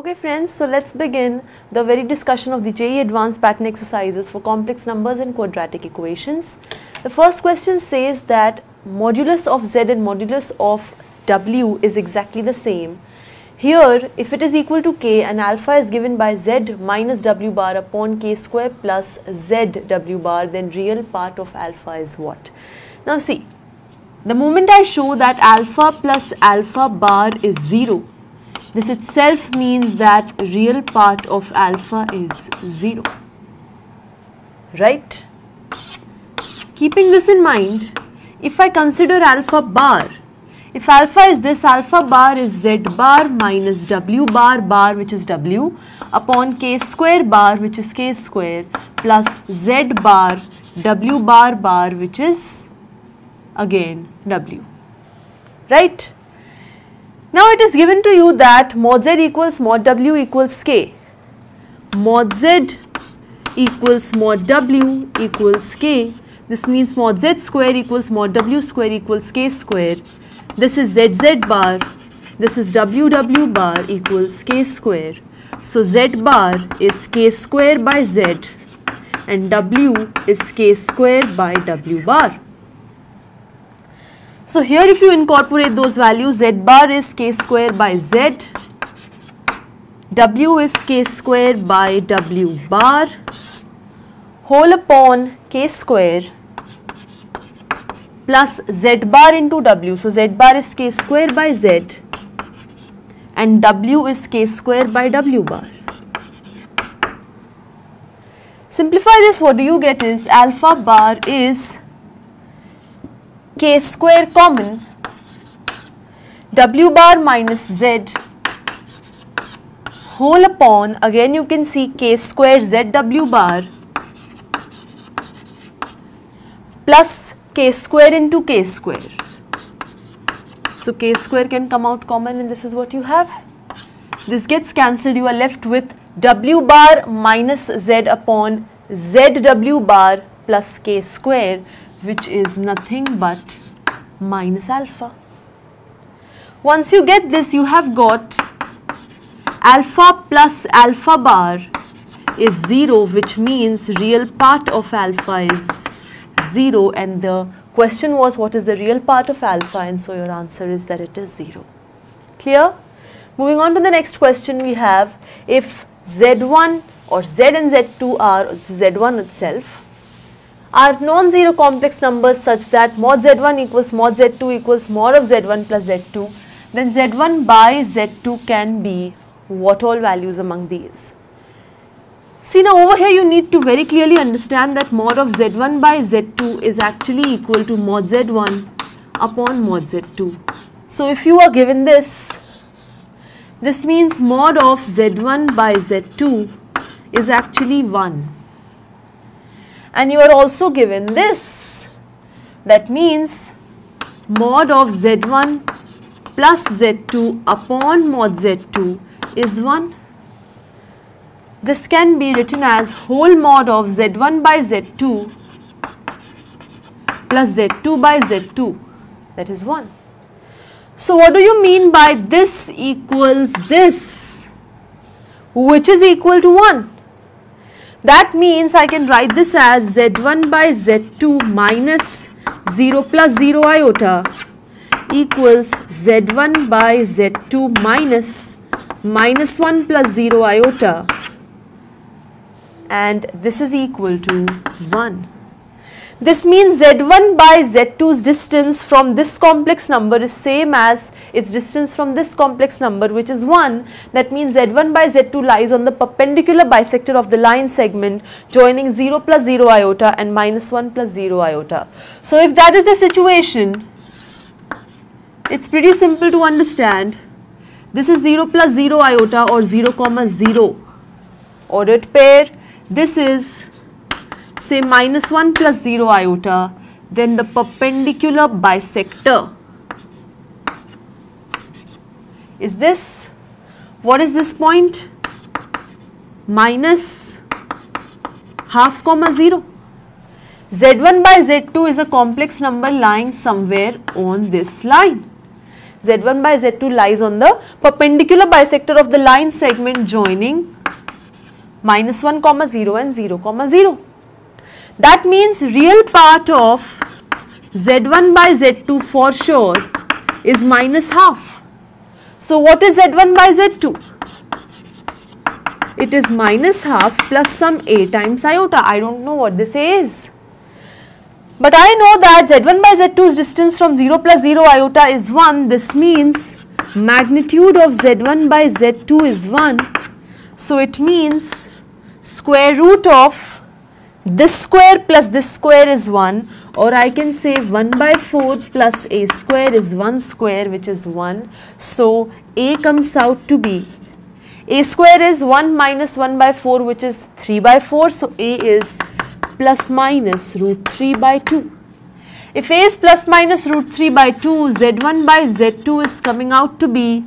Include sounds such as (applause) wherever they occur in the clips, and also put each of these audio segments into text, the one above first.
Okay friends, so let's begin the very discussion of the JEE advanced pattern exercises for complex numbers and quadratic equations. The first question says that modulus of z and modulus of w is exactly the same. Here, if it is equal to k and alpha is given by z minus w bar upon k square plus z w bar, then real part of alpha is what? Now see, the moment I show that alpha plus alpha bar is 0, this itself means that real part of alpha is 0. Right? Keeping this in mind, if I consider alpha bar, if alpha is this, alpha bar is z bar minus w bar bar which is w upon k square bar which is k square plus z bar w bar bar which is again w. Right? Now it is given to you that mod z equals mod w equals k. Mod z equals mod w equals k. This means mod z square equals mod w square equals k square. This is zz bar. This is ww bar equals k square. So z bar is k square by z and w is k square by w bar. So here if you incorporate those values z bar is k square by z, w is k square by w bar whole upon k square plus z bar into w. So z bar is k square by z and w is k square by w bar. Simplify this what do you get is alpha bar is k square common w bar minus z whole upon again you can see k square zw bar plus k square into k square. So k square can come out common and this is what you have. This gets cancelled you are left with w bar minus z upon zw bar plus k square which is nothing but minus alpha. Once you get this, you have got alpha plus alpha bar is 0 which means real part of alpha is 0 and the question was what is the real part of alpha and so your answer is that it is 0. Clear? Moving on to the next question we have if z1 or z and z2 are z1 itself are non-zero complex numbers such that mod z1 equals mod z2 equals mod of z1 plus z2 then z1 by z2 can be what all values among these. See now over here you need to very clearly understand that mod of z1 by z2 is actually equal to mod z1 upon mod z2. So if you are given this, this means mod of z1 by z2 is actually 1 and you are also given this. That means mod of z1 plus z2 upon mod z2 is 1. This can be written as whole mod of z1 by z2 plus z2 by z2 that is 1. So what do you mean by this equals this which is equal to 1? That means I can write this as z1 by z2 minus 0 plus 0 iota equals z1 by z2 minus minus 1 plus 0 iota and this is equal to 1. This means Z1 by Z2's distance from this complex number is same as its distance from this complex number which is 1. That means Z1 by Z2 lies on the perpendicular bisector of the line segment joining 0 plus 0 iota and minus 1 plus 0 iota. So if that is the situation, it's pretty simple to understand. This is 0 plus 0 iota or 0 comma 0 ordered pair. This is say minus 1 plus 0 iota then the perpendicular bisector is this what is this point? minus half comma 0 z1 by z2 is a complex number lying somewhere on this line z1 by z2 lies on the perpendicular bisector of the line segment joining minus 1 comma 0 and 0 comma 0. That means real part of z1 by z2 for sure is minus half. So what is z1 by z2? It is minus half plus some a times iota. I don't know what this is. But I know that z1 by z2's distance from 0 plus 0 iota is 1. This means magnitude of z1 by z2 is 1. So it means square root of this square plus this square is 1 or I can say 1 by 4 plus a square is 1 square which is 1. So a comes out to be a square is 1 minus 1 by 4 which is 3 by 4. So a is plus minus root 3 by 2. If a is plus minus root 3 by 2 z1 by z2 is coming out to be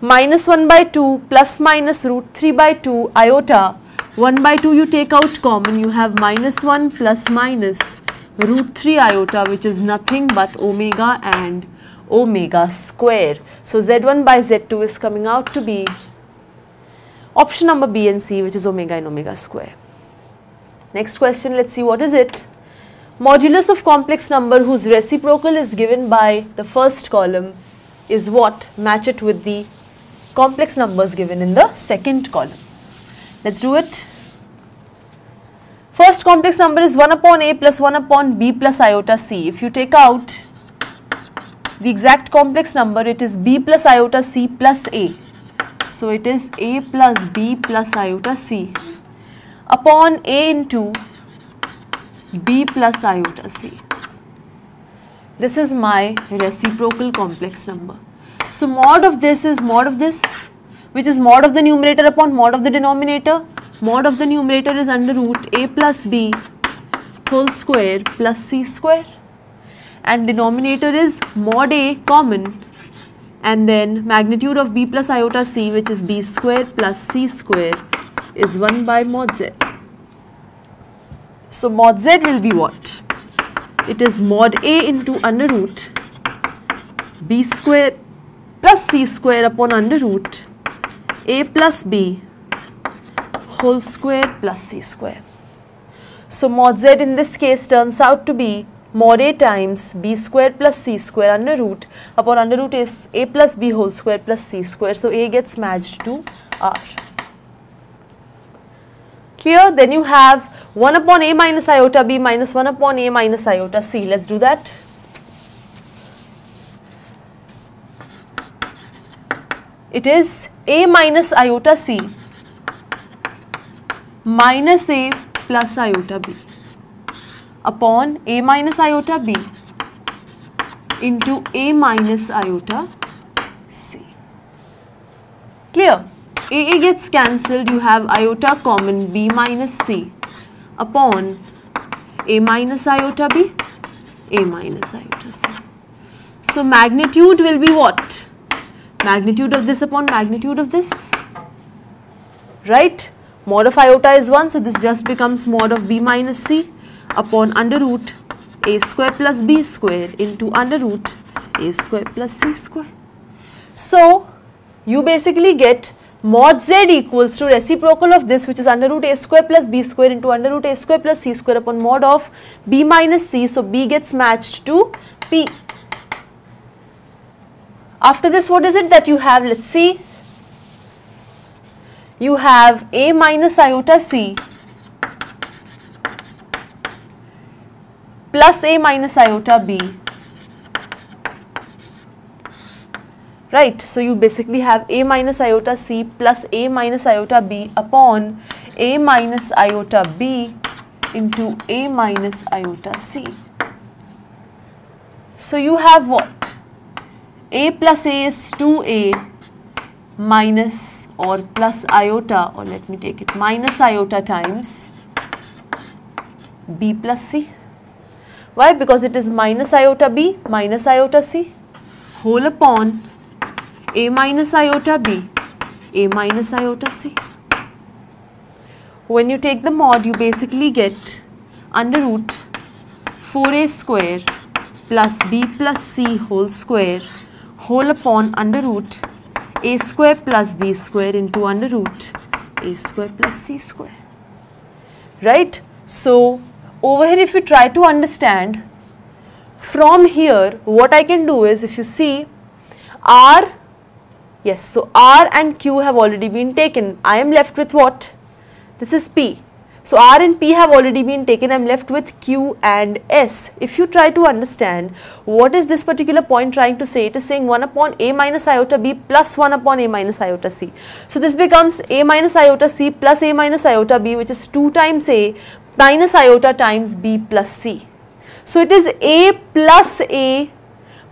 minus 1 by 2 plus minus root 3 by 2 iota 1 by 2 you take out common you have minus 1 plus minus root 3 iota which is nothing but omega and omega square. So z1 by z2 is coming out to be option number B and C which is omega and omega square. Next question let's see what is it. Modulus of complex number whose reciprocal is given by the first column is what? Match it with the complex numbers given in the second column. Let's do it. First complex number is 1 upon a plus 1 upon b plus iota c. If you take out the exact complex number, it is b plus iota c plus a. So it is a plus b plus iota c upon a into b plus iota c. This is my reciprocal complex number. So mod of this is mod of this which is mod of the numerator upon mod of the denominator. Mod of the numerator is under root a plus b whole square plus c square and denominator is mod a common and then magnitude of b plus iota c which is b square plus c square is 1 by mod z. So mod z will be what? It is mod a into under root b square plus c square upon under root a plus b whole square plus c square. So mod z in this case turns out to be mod a times b square plus c square under root upon under root is a plus b whole square plus c square. So a gets matched to r. Clear? Then you have 1 upon a minus iota b minus 1 upon a minus iota c. Let's do that. It is a minus iota c minus a plus iota b upon a minus iota b into a minus iota c. Clear? a, a gets cancelled you have iota common b minus c upon a minus iota b a minus iota c. So magnitude will be what? Magnitude of this upon magnitude of this right mod of iota is 1 so this just becomes mod of b minus c upon under root a square plus b square into under root a square plus c square. So you basically get mod z equals to reciprocal of this which is under root a square plus b square into under root a square plus c square upon mod of b minus c. So b gets matched to p after this, what is it that you have? Let's see. You have A minus iota C plus A minus iota B. Right. So, you basically have A minus iota C plus A minus iota B upon A minus iota B into A minus iota C. So, you have what? A plus a is 2a minus or plus iota or let me take it minus iota times b plus c. Why? Because it is minus iota b minus iota c whole upon a minus iota b a minus iota c. When you take the mod you basically get under root 4a square plus b plus c whole square whole upon under root a square plus b square into under root a square plus c square. Right? So, over here if you try to understand from here what I can do is if you see r yes so r and q have already been taken I am left with what this is p so R and P have already been taken, I am left with Q and S. If you try to understand what is this particular point trying to say, it is saying 1 upon A minus iota B plus 1 upon A minus iota C. So this becomes A minus iota C plus A minus iota B which is 2 times A minus iota times B plus C. So it is A plus A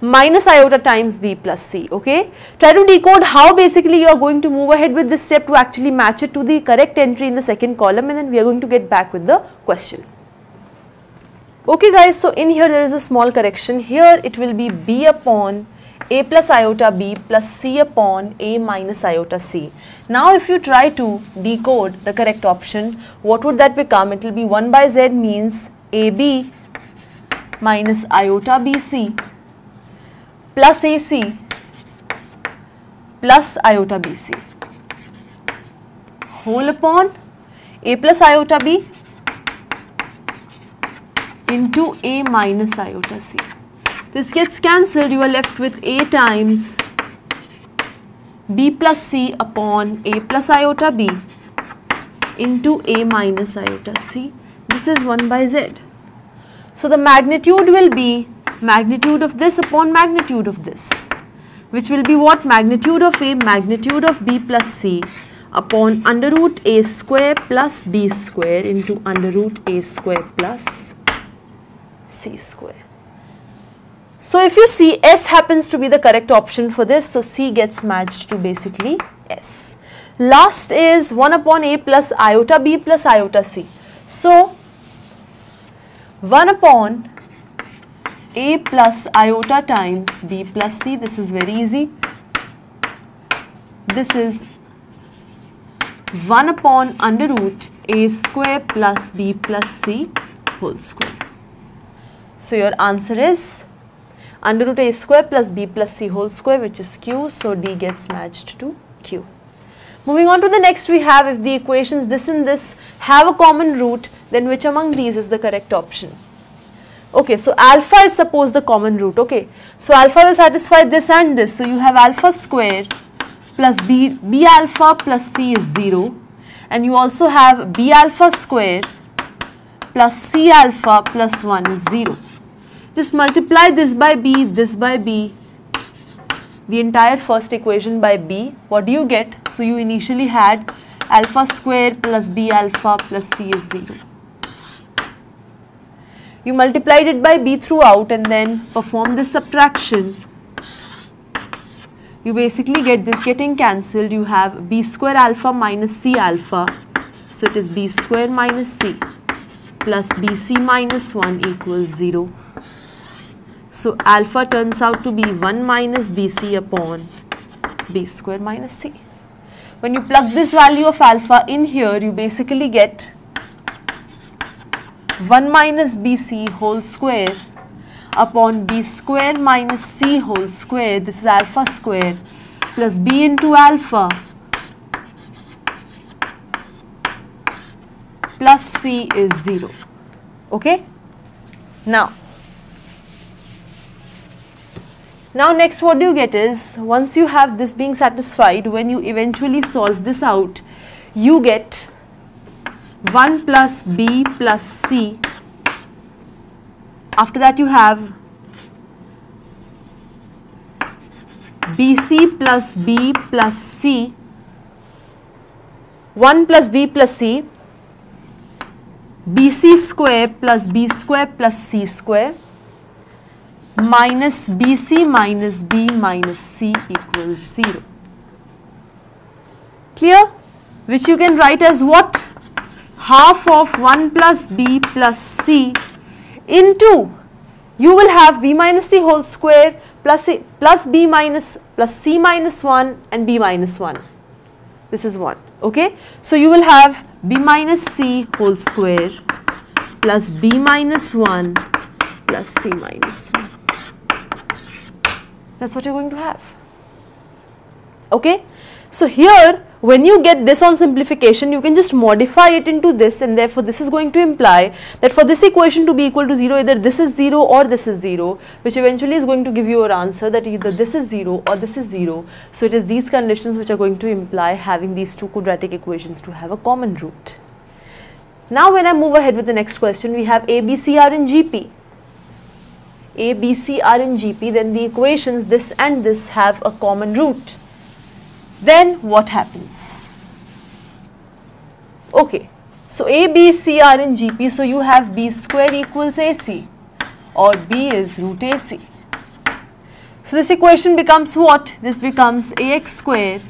minus iota times b plus c okay try to decode how basically you are going to move ahead with this step to actually match it to the correct entry in the second column and then we are going to get back with the question okay guys so in here there is a small correction here it will be b upon a plus iota b plus c upon a minus iota c. Now if you try to decode the correct option, what would that become? It will be 1 by z means ab minus iota bc plus AC plus iota BC whole upon A plus iota B into A minus iota C. This gets cancelled, you are left with A times B plus C upon A plus iota B into A minus iota C. This is 1 by Z. So, the magnitude will be magnitude of this upon magnitude of this which will be what magnitude of A magnitude of B plus C upon under root A square plus B square into under root A square plus C square. So if you see S happens to be the correct option for this so C gets matched to basically S. Last is 1 upon A plus iota B plus iota C. So 1 upon a plus iota times b plus c. This is very easy. This is 1 upon under root a square plus b plus c whole square. So your answer is under root a square plus b plus c whole square which is q. So D gets matched to q. Moving on to the next we have if the equations this and this have a common root then which among these is the correct option. Okay, so alpha is suppose the common root. Okay, so alpha will satisfy this and this. So you have alpha square plus b, b alpha plus c is 0 and you also have b alpha square plus c alpha plus 1 is 0. Just multiply this by b, this by b, the entire first equation by b. What do you get? So you initially had alpha square plus b alpha plus c is 0 you multiplied it by b throughout and then perform this subtraction. You basically get this getting cancelled. You have b square alpha minus c alpha. So it is b square minus c plus bc minus 1 equals 0 so alpha turns out to be 1 minus bc upon b square minus c. When you plug this value of alpha in here you basically get 1 minus bc whole square upon b square minus c whole square this is alpha square plus b into alpha plus c is 0 okay? Now now next what do you get is once you have this being satisfied when you eventually solve this out you get 1 plus b plus c. After that you have bc plus b plus c 1 plus b plus c bc square plus b square plus c square minus bc minus b minus c equals 0. Clear? Which you can write as what? Half of 1 plus b plus c into you will have b minus c whole square plus plus b minus plus c minus 1 and b minus 1 this is 1 okay? So you will have b minus c whole square plus b minus 1 plus c minus 1 That's what you're going to have. Okay. So here when you get this on simplification you can just modify it into this and therefore this is going to imply that for this equation to be equal to 0 either this is 0 or this is 0 which eventually is going to give you your answer that either this is 0 or this is 0. So it is these conditions which are going to imply having these two quadratic equations to have a common root. Now when I move ahead with the next question we have A, B, C are in GP. A, B, C are in GP then the equations this and this have a common root then what happens? Okay, so A, B, C are in GP, so you have B square equals AC or B is root AC. So this equation becomes what? This becomes AX square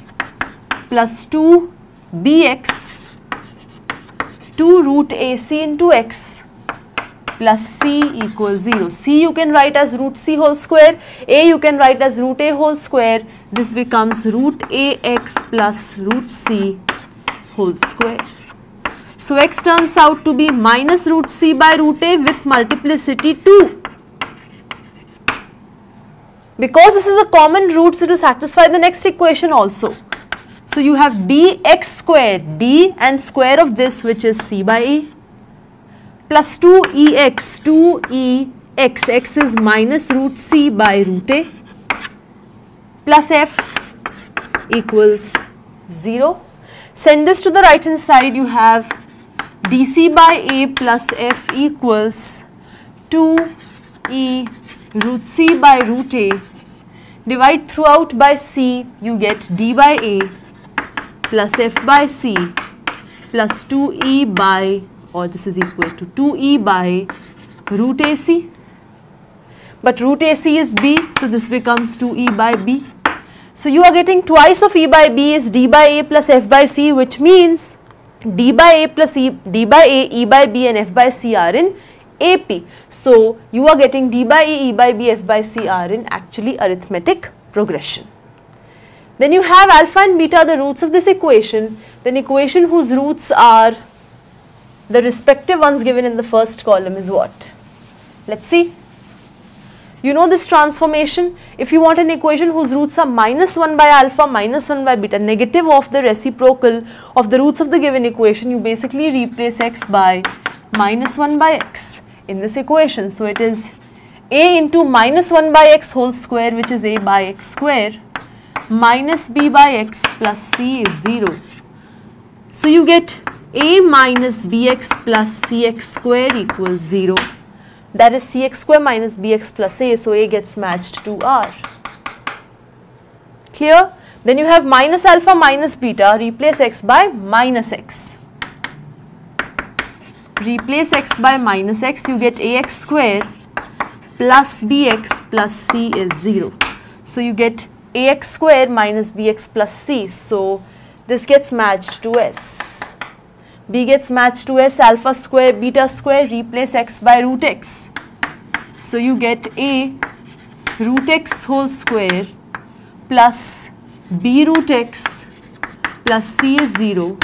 plus 2 BX 2 root AC into X plus c equals 0. c you can write as root c whole square, a you can write as root a whole square. This becomes root ax plus root c whole square. So x turns out to be minus root c by root a with multiplicity 2. Because this is a common root, so it will satisfy the next equation also. So you have dx square, d and square of this which is c by a plus 2ex, 2ex, x is minus root c by root a plus f equals 0. Send this to the right hand side, you have dc by a plus f equals 2e root c by root a. Divide throughout by c, you get d by a plus f by c plus 2e by or this is equal to 2e by root AC. But root AC is b, so this becomes 2e by b. So you are getting twice of e by b is d by a plus f by c which means d by a plus e, d by a, e by b and f by c are in AP. So you are getting d by a, e by b, f by c are in actually arithmetic progression. Then you have alpha and beta the roots of this equation, then equation whose roots are the respective ones given in the first column is what? Let's see. You know this transformation. If you want an equation whose roots are minus 1 by alpha, minus 1 by beta, negative of the reciprocal of the roots of the given equation, you basically replace x by minus 1 by x in this equation. So it is a into minus 1 by x whole square which is a by x square minus b by x plus c is 0. So you get a minus bx plus cx square equals 0. That is cx square minus bx plus a, so a gets matched to r. Clear? Then you have minus alpha minus beta, replace x by minus x. Replace x by minus x, you get ax square plus bx plus c is 0. So you get ax square minus bx plus c. So this gets matched to s b gets matched to s alpha square beta square replace x by root x. So you get a root x whole square plus b root x plus c is 0.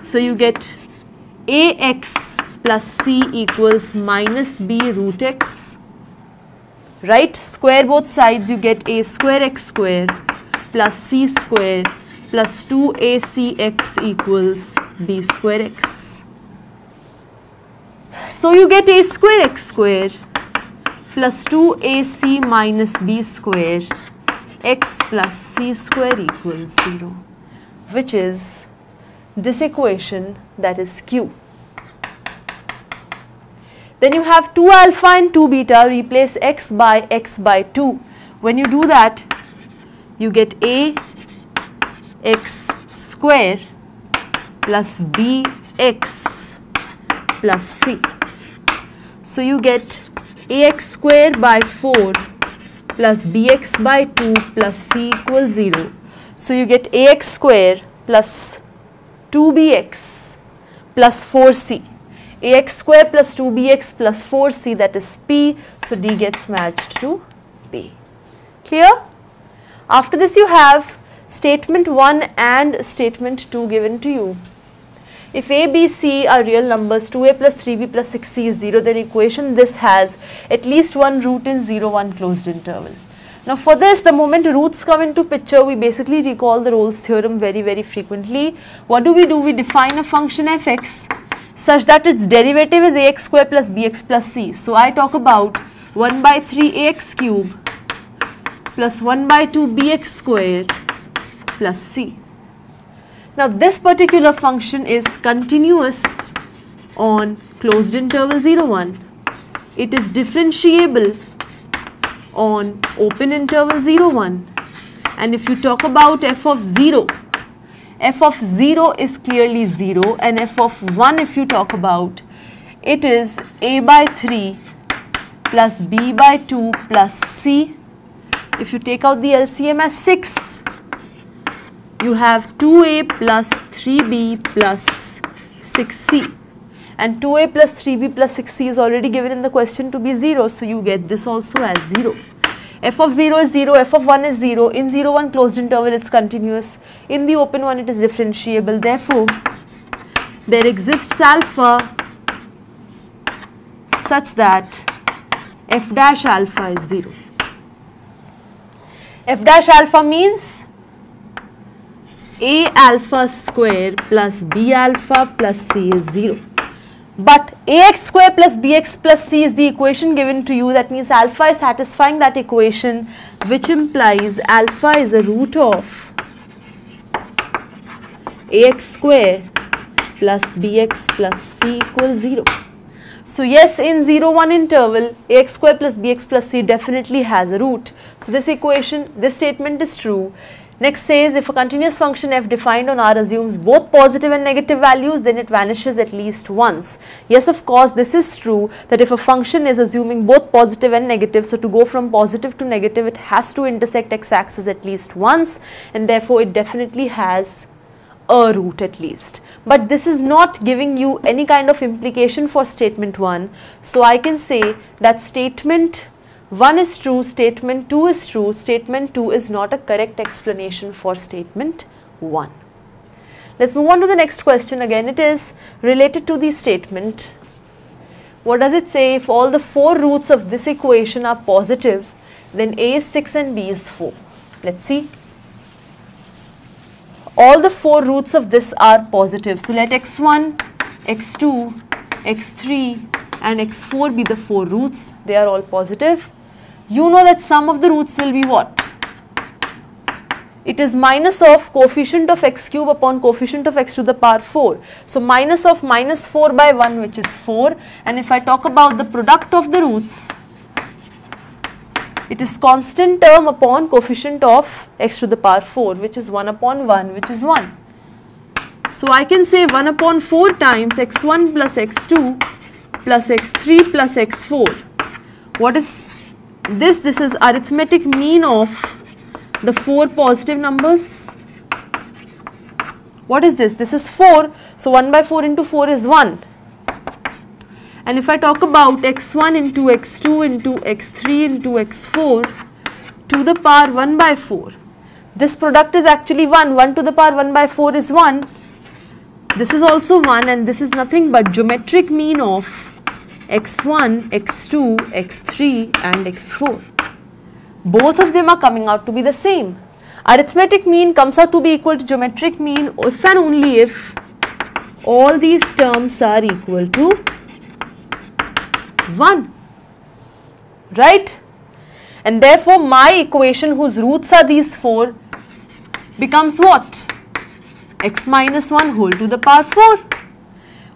So you get ax plus c equals minus b root x. Right? Square both sides you get a square x square plus c square plus 2acx equals b square x. So you get a square x square plus 2ac minus b square x plus c square equals 0 which is this equation that is q. Then you have 2 alpha and 2 beta replace x by x by 2. When you do that you get a x square plus bx plus c. So you get ax square by 4 plus bx by 2 plus c equals 0. So you get ax square plus 2bx plus 4c. ax square plus 2bx plus 4c that is p. So d gets matched to p. Clear? After this you have statement 1 and statement 2 given to you. If a, b, c are real numbers, 2a plus 3b plus 6c is 0, then equation this has at least one root in 0, 1 closed interval. Now for this, the moment roots come into picture, we basically recall the Rolle's theorem very, very frequently. What do we do? We define a function fx such that its derivative is ax square plus bx plus c. So I talk about 1 by 3 ax cube plus 1 by 2 bx square plus c. Now this particular function is continuous on closed interval 0 1. It is differentiable on open interval 0 1 and if you talk about f of 0 f of 0 is clearly 0 and f of 1 if you talk about it is a by 3 plus b by 2 plus c if you take out the LCM as 6 you have 2a plus 3b plus 6c and 2a plus 3b plus 6c is already given in the question to be 0 so you get this also as 0 f of 0 is 0 f of 1 is 0 in 0 1 closed interval it's continuous. In the open one it is differentiable. Therefore there exists alpha such that f dash alpha is 0 f dash alpha means a alpha square plus b alpha plus c is 0 but ax square plus bx plus c is the equation given to you that means alpha is satisfying that equation which implies alpha is a root of ax square plus bx plus c equals 0. So yes in 0 1 interval ax square plus bx plus c definitely has a root. So this equation this statement is true Next says if a continuous function f defined on R assumes both positive and negative values then it vanishes at least once. Yes of course this is true that if a function is assuming both positive and negative so to go from positive to negative it has to intersect x axis at least once and therefore it definitely has a root at least. But this is not giving you any kind of implication for statement 1. So I can say that statement 1 is true, statement 2 is true, statement 2 is not a correct explanation for statement 1. Let's move on to the next question again it is related to the statement. What does it say if all the 4 roots of this equation are positive then a is 6 and b is 4. Let's see. All the 4 roots of this are positive. So let x1, x2, x3 and x4 be the 4 roots. They are all positive you know that sum of the roots will be what? It is minus of coefficient of x cube upon coefficient of x to the power 4. So, minus of minus 4 by 1 which is 4 and if I talk about the product of the roots, it is constant term upon coefficient of x to the power 4 which is 1 upon 1 which is 1. So, I can say 1 upon 4 times x1 plus x2 plus x3 plus x4. What is this this is arithmetic mean of the four positive numbers. What is this? This is 4 so 1 by 4 into 4 is 1 and if I talk about x1 into x2 into x3 into x4 to the power 1 by 4 this product is actually 1 1 to the power 1 by 4 is 1 this is also 1 and this is nothing but geometric mean of x1, x2, x3 and x4. Both of them are coming out to be the same. Arithmetic mean comes out to be equal to geometric mean if and only if all these terms are equal to 1. Right? And therefore, my equation whose roots are these 4 becomes what? x minus 1 whole to the power 4.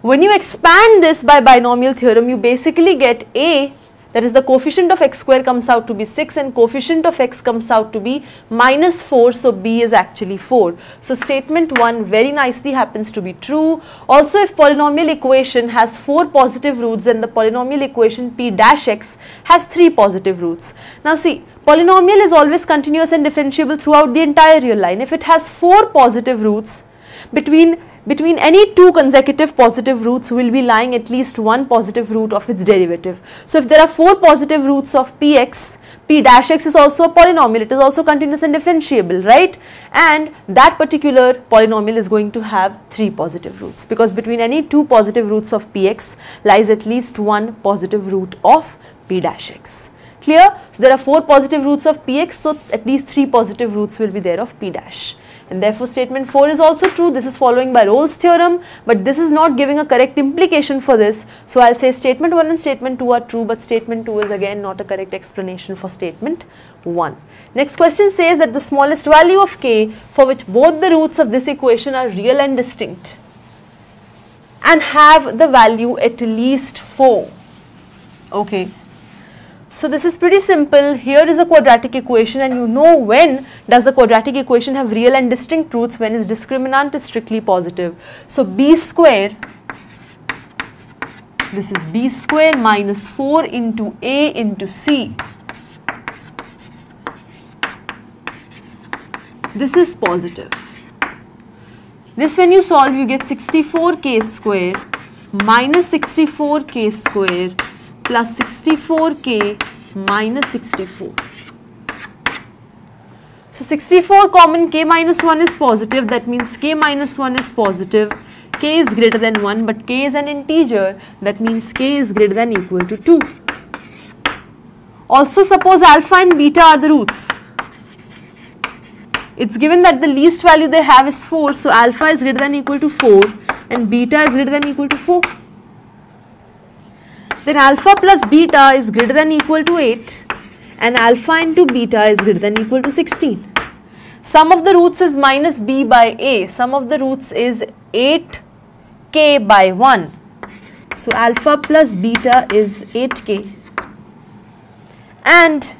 When you expand this by binomial theorem, you basically get a that is the coefficient of x square comes out to be 6 and coefficient of x comes out to be minus 4 so b is actually 4. So statement 1 very nicely happens to be true. Also if polynomial equation has 4 positive roots then the polynomial equation p dash x has 3 positive roots. Now see polynomial is always continuous and differentiable throughout the entire real line. If it has 4 positive roots between between any two consecutive positive roots will be lying at least one positive root of its derivative. So if there are four positive roots of px, p dash x is also a polynomial, it is also continuous and differentiable, right? And that particular polynomial is going to have three positive roots because between any two positive roots of px lies at least one positive root of p dash x. Clear? So there are 4 positive roots of px, so at least 3 positive roots will be there of p dash. And therefore statement 4 is also true, this is following by Rolle's theorem, but this is not giving a correct implication for this. So I'll say statement 1 and statement 2 are true, but statement 2 is again not a correct explanation for statement 1. Next question says that the smallest value of k for which both the roots of this equation are real and distinct and have the value at least 4. Okay. So this is pretty simple. Here is a quadratic equation and you know when does the quadratic equation have real and distinct roots when its discriminant is strictly positive. So b square, this is b square minus 4 into a into c. This is positive. This when you solve you get 64k square minus 64k square plus 64k minus 64. So 64 common k minus 1 is positive that means k minus 1 is positive k is greater than 1 but k is an integer that means k is greater than equal to 2. Also suppose alpha and beta are the roots. It's given that the least value they have is 4 so alpha is greater than equal to 4 and beta is greater than equal to 4 then alpha plus beta is greater than equal to 8 and alpha into beta is greater than equal to 16. Sum of the roots is minus b by a. Sum of the roots is 8k by 1. So alpha plus beta is 8k and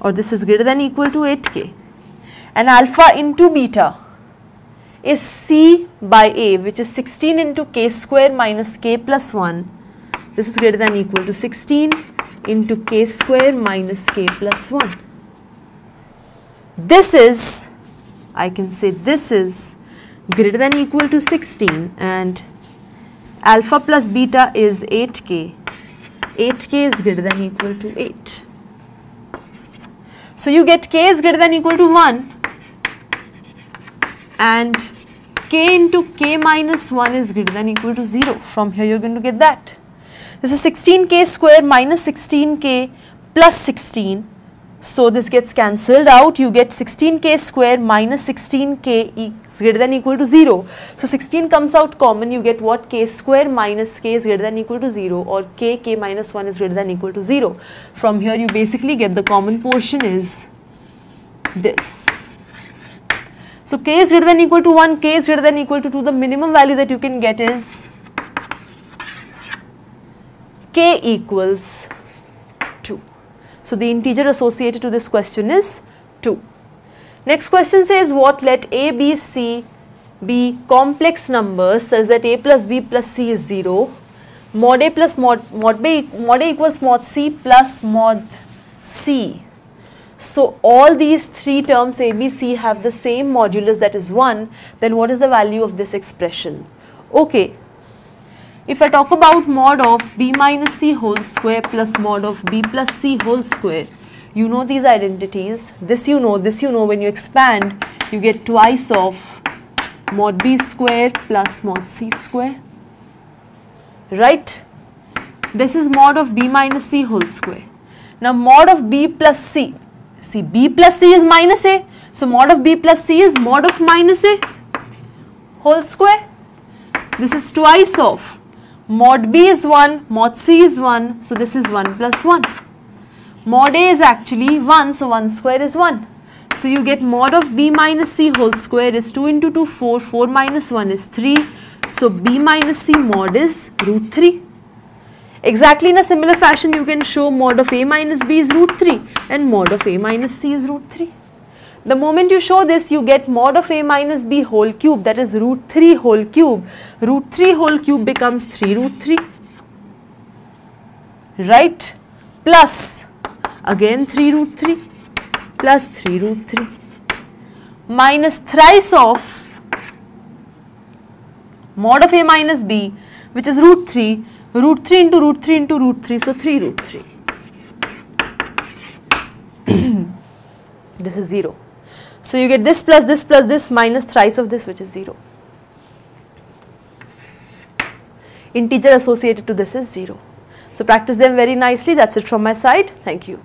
or this is greater than equal to 8k and alpha into beta is c by a which is 16 into k square minus k plus 1 this is greater than equal to 16 into k square minus k plus 1. This is, I can say this is greater than equal to 16 and alpha plus beta is 8k. 8k is greater than equal to 8. So you get k is greater than equal to 1 and k into k minus 1 is greater than equal to 0. From here you are going to get that. This is 16k square minus 16k plus 16. So this gets cancelled out. You get 16k square minus 16k is greater than equal to 0. So 16 comes out common. You get what k square minus k is greater than equal to 0 or k k minus 1 is greater than equal to 0. From here you basically get the common portion is this. So k is greater than equal to 1, k is greater than equal to 2. The minimum value that you can get is k equals 2. So the integer associated to this question is 2. Next question says what let a, b, c be complex numbers such that a plus b plus c is 0 mod a plus mod, mod b mod a equals mod c plus mod c. So all these three terms a, b, c have the same modulus that is 1 then what is the value of this expression? Okay, if I talk about mod of b minus c whole square plus mod of b plus c whole square, you know these identities. This you know, this you know. When you expand, you get twice of mod b square plus mod c square. Right? This is mod of b minus c whole square. Now mod of b plus c. See b plus c is minus a. So mod of b plus c is mod of minus a whole square. This is twice of mod b is 1, mod c is 1, so this is 1 plus 1. Mod a is actually 1, so 1 square is 1. So you get mod of b minus c whole square is 2 into 2, 4, 4 minus 1 is 3. So b minus c mod is root 3. Exactly in a similar fashion you can show mod of a minus b is root 3 and mod of a minus c is root 3. The moment you show this, you get mod of a minus b whole cube. That is root 3 whole cube. Root 3 whole cube becomes 3 root 3. Right? Plus again 3 root 3 plus 3 root 3 minus thrice of mod of a minus b which is root 3 root 3 into root 3 into root 3 so 3 root 3 (clears throat) this is 0 so you get this plus this plus this minus thrice of this which is 0. Integer associated to this is 0. So practice them very nicely. That's it from my side. Thank you.